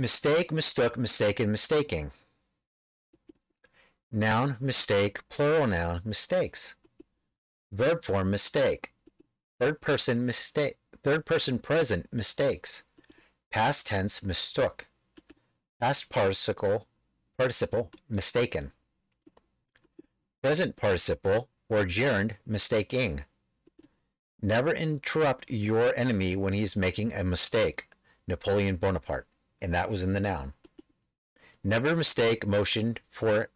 Mistake, mistook, mistaken, mistaking. Noun, mistake, plural noun, mistakes. Verb form, mistake. Third person, mistake. Third person present, mistakes. Past tense, mistook. Past participle, participle, mistaken. Present participle, or gerund, mistaking. Never interrupt your enemy when he's making a mistake. Napoleon Bonaparte. And that was in the noun. Never mistake motion for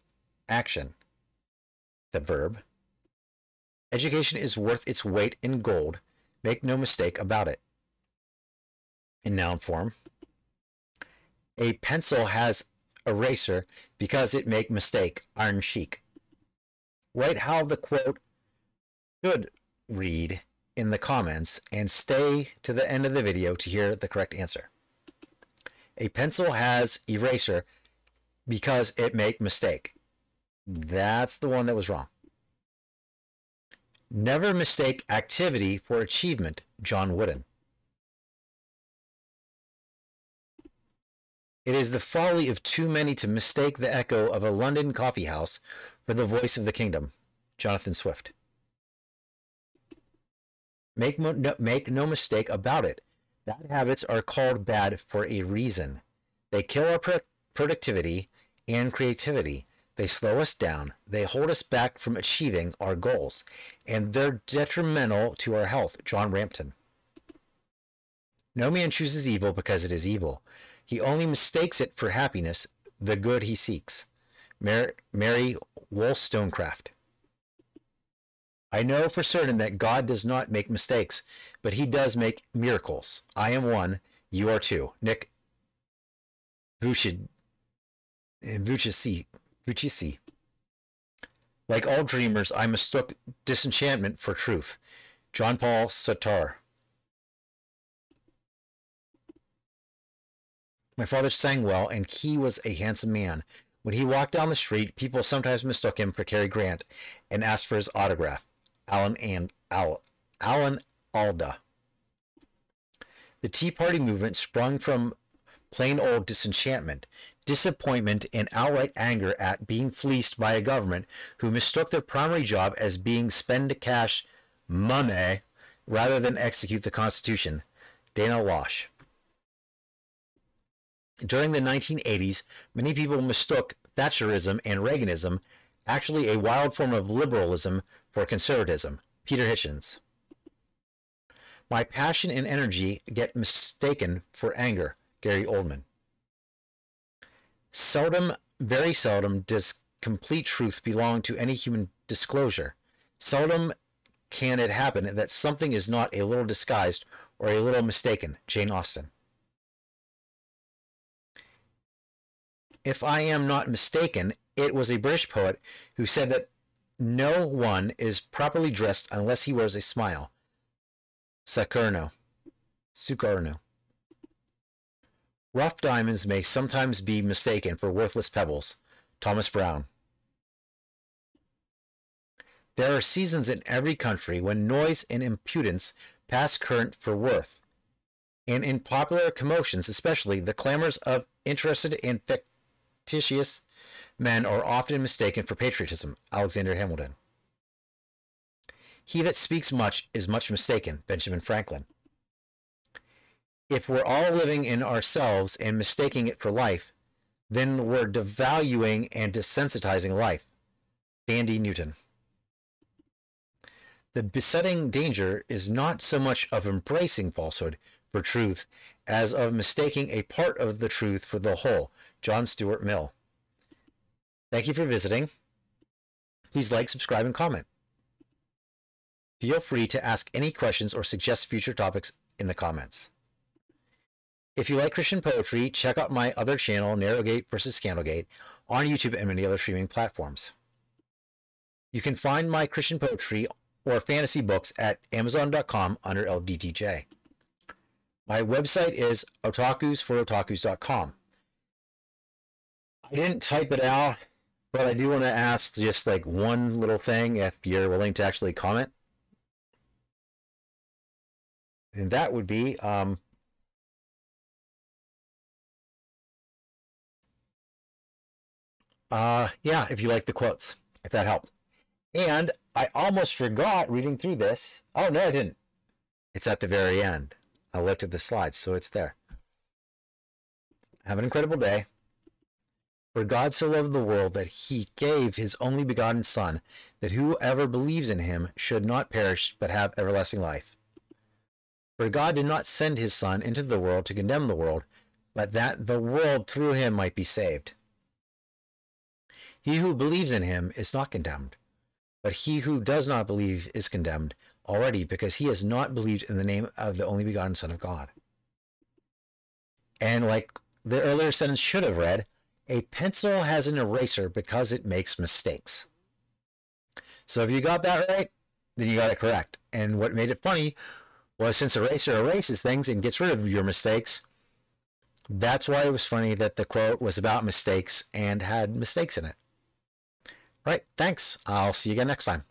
action. The verb. Education is worth its weight in gold. Make no mistake about it. In noun form. A pencil has eraser because it make mistake. Iron chic. Write how the quote should read in the comments and stay to the end of the video to hear the correct answer. A pencil has eraser because it make mistake. That's the one that was wrong. Never mistake activity for achievement, John Wooden. It is the folly of too many to mistake the echo of a London coffee house for the voice of the kingdom, Jonathan Swift. Make, no, make no mistake about it. Bad habits are called bad for a reason. They kill our pro productivity and creativity. They slow us down. They hold us back from achieving our goals. And they're detrimental to our health. John Rampton. No man chooses evil because it is evil. He only mistakes it for happiness, the good he seeks. Mary, Mary Wollstonecraft. I know for certain that God does not make mistakes, but he does make miracles. I am one, you are two. Nick Vucic, eh, Vucici. Like all dreamers, I mistook disenchantment for truth. John Paul Sartre. My father sang well, and he was a handsome man. When he walked down the street, people sometimes mistook him for Cary Grant and asked for his autograph. Alan and Al, Alan Alda. The Tea Party movement sprung from plain old disenchantment, disappointment, and outright anger at being fleeced by a government who mistook their primary job as being spend cash money rather than execute the Constitution. Dana Loesch. During the 1980s, many people mistook Thatcherism and Reaganism, actually a wild form of liberalism, for conservatism. Peter Hitchens. My passion and energy get mistaken for anger. Gary Oldman. Seldom, very seldom, does complete truth belong to any human disclosure. Seldom can it happen that something is not a little disguised or a little mistaken. Jane Austen. If I am not mistaken, it was a British poet who said that no one is properly dressed unless he wears a smile. Sakurno. Sukarno. Rough diamonds may sometimes be mistaken for worthless pebbles. Thomas Browne. There are seasons in every country when noise and impudence pass current for worth. And in popular commotions, especially, the clamors of interested and fictitious men are often mistaken for patriotism. Alexander Hamilton. He that speaks much is much mistaken. Benjamin Franklin. If we're all living in ourselves and mistaking it for life, then we're devaluing and desensitizing life. Thandie Newton. The besetting danger is not so much of embracing falsehood for truth as of mistaking a part of the truth for the whole. John Stuart Mill. Thank you for visiting. Please like, subscribe, and comment. Feel free to ask any questions or suggest future topics in the comments. If you like Christian poetry, check out my other channel, Narrowgate vs. Scandalgate, on YouTube and many other streaming platforms. You can find my Christian poetry or fantasy books at Amazon.com under LDDJ. My website is ohtacosforotakus.com. I didn't type it out but I do want to ask just like one little thing if you're willing to actually comment. And that would be, um, Uh, yeah, if you like the quotes, if that helped. And I almost forgot reading through this. Oh, no, I didn't. It's at the very end. I looked at the slides, so it's there. Have an incredible day. For God so loved the world that he gave his only begotten Son, that whoever believes in him should not perish but have everlasting life. For God did not send his Son into the world to condemn the world, but that the world through him might be saved. He who believes in him is not condemned, but he who does not believe is condemned already because he has not believed in the name of the only begotten Son of God. And like the earlier sentence should have read, a pencil has an eraser because it makes mistakes. So if you got that right, then you got it correct. And what made it funny was since eraser erases things and gets rid of your mistakes, that's why it was funny that the quote was about mistakes and had mistakes in it. Right, thanks. I'll see you again next time.